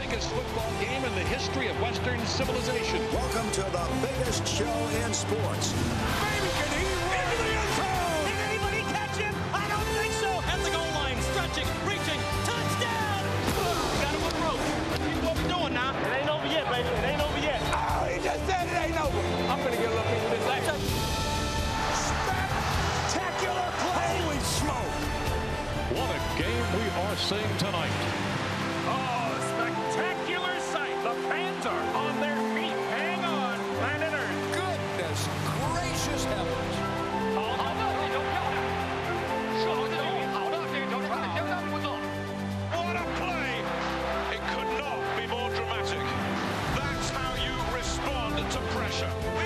biggest football game in the history of Western civilization. Welcome to the biggest show in sports. Baby, can he run into the end zone? Did anybody catch him? I don't think so. At the goal line, stretching, reaching, touchdown! Got him with rope. That's what we're doing now. It ain't over yet, baby. It ain't over yet. Oh, he just said it ain't over. I'm gonna get a little piece of this action. Spectacular play. Holy smoke. What a game we are seeing tonight. Pressure.